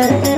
सत